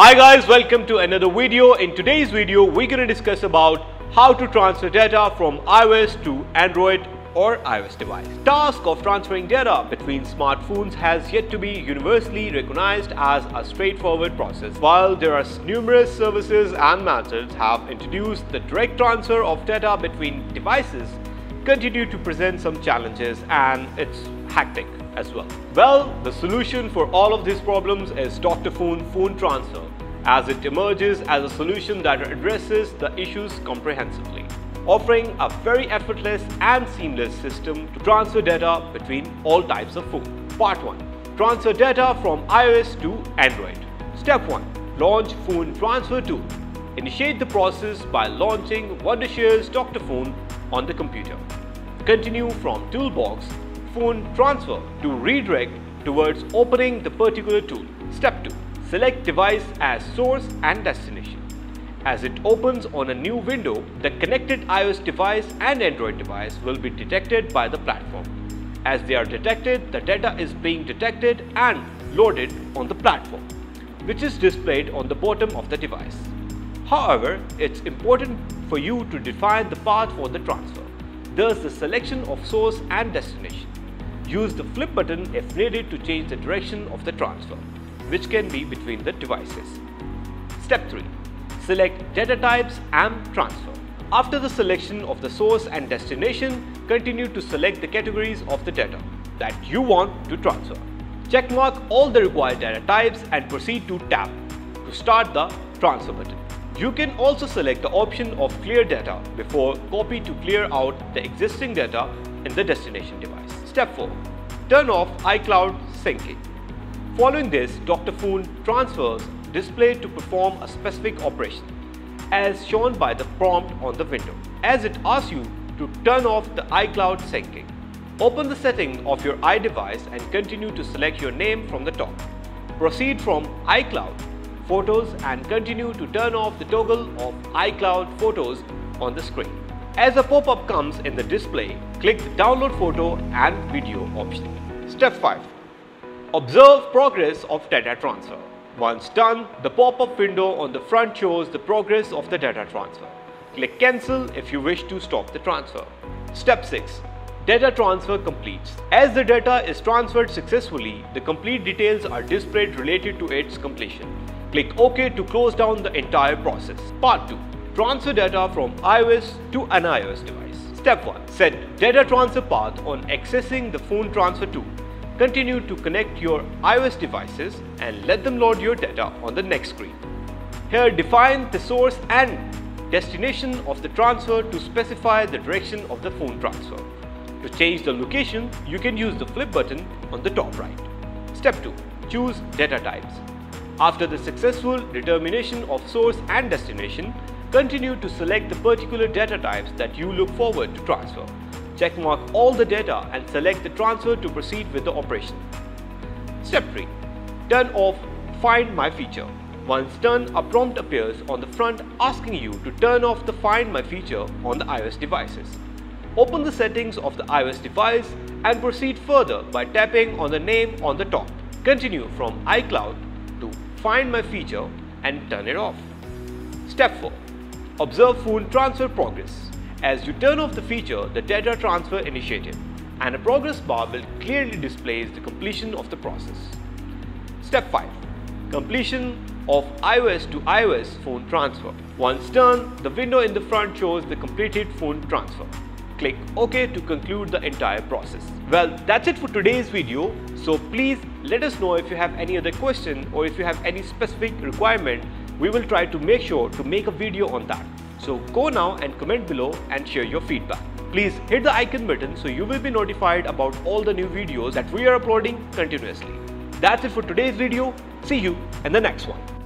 Hi guys, welcome to another video. In today's video, we're going to discuss about how to transfer data from iOS to Android or iOS device. Task of transferring data between smartphones has yet to be universally recognized as a straightforward process. While there are numerous services and methods have introduced the direct transfer of data between devices continue to present some challenges and it's hectic as well. Well, the solution for all of these problems is Dr.Fone Phone Transfer as it emerges as a solution that addresses the issues comprehensively, offering a very effortless and seamless system to transfer data between all types of phone. Part 1. Transfer data from iOS to Android. Step 1. Launch Phone Transfer Tool. Initiate the process by launching Wondershare's Dr.Fone on the computer. Continue from Toolbox phone transfer to redirect towards opening the particular tool. Step 2. Select device as source and destination. As it opens on a new window, the connected iOS device and Android device will be detected by the platform. As they are detected, the data is being detected and loaded on the platform, which is displayed on the bottom of the device. However, it's important for you to define the path for the transfer, thus the selection of source and destination. Use the flip button if needed to change the direction of the transfer, which can be between the devices. Step 3. Select data types and transfer. After the selection of the source and destination, continue to select the categories of the data that you want to transfer. Checkmark all the required data types and proceed to Tab to start the transfer button. You can also select the option of clear data before copy to clear out the existing data in the destination device. Step 4. Turn off iCloud syncing. Following this, Dr.Fone transfers display to perform a specific operation as shown by the prompt on the window as it asks you to turn off the iCloud syncing. Open the setting of your iDevice and continue to select your name from the top. Proceed from iCloud Photos and continue to turn off the toggle of iCloud Photos on the screen. As a pop-up comes in the display, click the download photo and video option. Step 5. Observe progress of data transfer. Once done, the pop-up window on the front shows the progress of the data transfer. Click cancel if you wish to stop the transfer. Step 6. Data transfer completes. As the data is transferred successfully, the complete details are displayed related to its completion. Click OK to close down the entire process. Part 2. Transfer data from iOS to an iOS device. Step 1. Set data transfer path on accessing the phone transfer tool. Continue to connect your iOS devices and let them load your data on the next screen. Here define the source and destination of the transfer to specify the direction of the phone transfer. To change the location, you can use the flip button on the top right. Step 2. Choose data types. After the successful determination of source and destination, Continue to select the particular data types that you look forward to transfer. Checkmark all the data and select the transfer to proceed with the operation. Step 3. Turn off Find My feature. Once done, a prompt appears on the front asking you to turn off the Find My feature on the iOS devices. Open the settings of the iOS device and proceed further by tapping on the name on the top. Continue from iCloud to Find My feature and turn it off. Step 4. Observe phone transfer progress. As you turn off the feature, the data transfer initiated and a progress bar will clearly display the completion of the process. Step 5. Completion of iOS to iOS phone transfer. Once done, the window in the front shows the completed phone transfer. Click OK to conclude the entire process. Well, that's it for today's video. So please let us know if you have any other question or if you have any specific requirement we will try to make sure to make a video on that. So go now and comment below and share your feedback. Please hit the icon button so you will be notified about all the new videos that we are uploading continuously. That's it for today's video. See you in the next one.